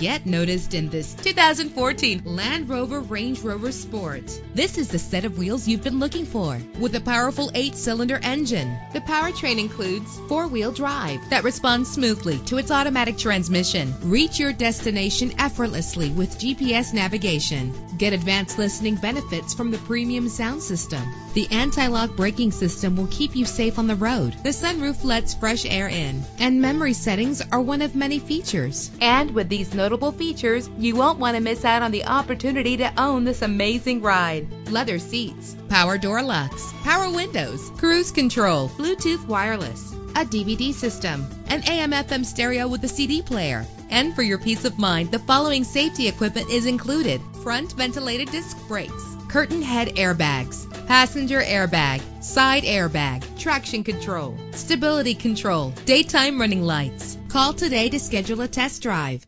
get noticed in this 2014 Land Rover Range Rover Sport. This is the set of wheels you've been looking for with a powerful eight cylinder engine. The powertrain includes four wheel drive that responds smoothly to its automatic transmission. Reach your destination effortlessly with GPS navigation. Get advanced listening benefits from the premium sound system. The anti-lock braking system will keep you safe on the road. The sunroof lets fresh air in. And memory settings are one of many features. And with these notable features, you won't want to miss out on the opportunity to own this amazing ride. Leather seats, power door locks, power windows, cruise control, Bluetooth wireless, a DVD system, an AM FM stereo with a CD player. And for your peace of mind, the following safety equipment is included. Front ventilated disc brakes, curtain head airbags, passenger airbag, side airbag, traction control, stability control, daytime running lights. Call today to schedule a test drive.